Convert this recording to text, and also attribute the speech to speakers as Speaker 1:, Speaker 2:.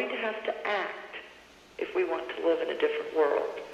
Speaker 1: going to have to act if we want to live in a different world.